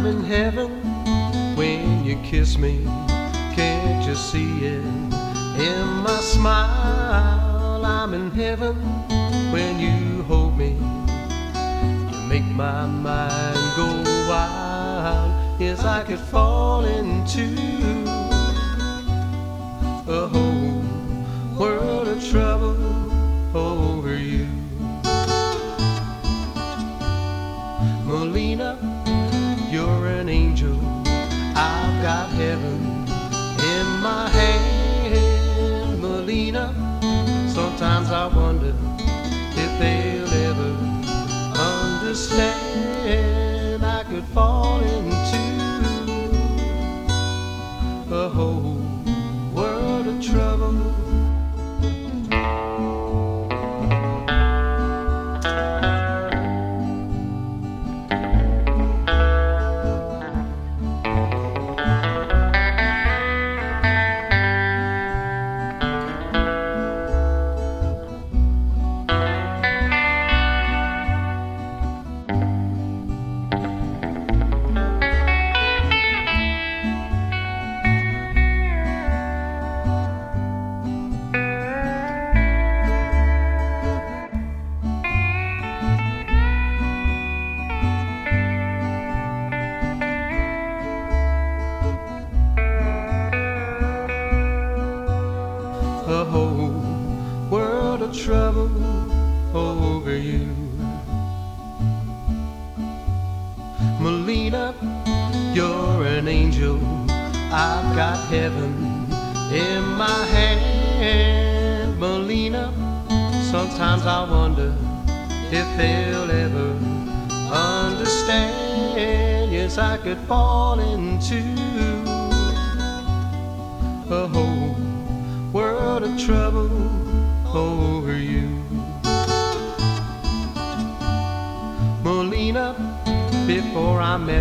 I'm in heaven when you kiss me. Can't you see it in my smile? I'm in heaven when you hold me. You make my mind go wild. Yes, I could fall into a whole world of trouble over you. Mollena, you're an angel. I've got heaven in my hand. Mollena, sometimes I wonder if they'll ever understand. I could fall into a whole a whole world of trouble over you. Mollena, you're an angel. I've got heaven in my hand. Mollena, sometimes I wonder if they'll ever understand. Yes, I could fall into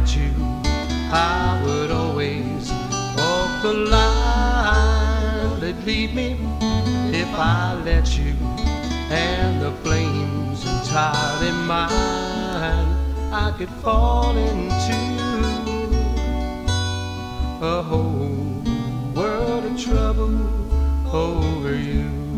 you, I would always walk the line. They'd leave me if I let you, and the flames entirely mine. I could fall into a whole world of trouble over you.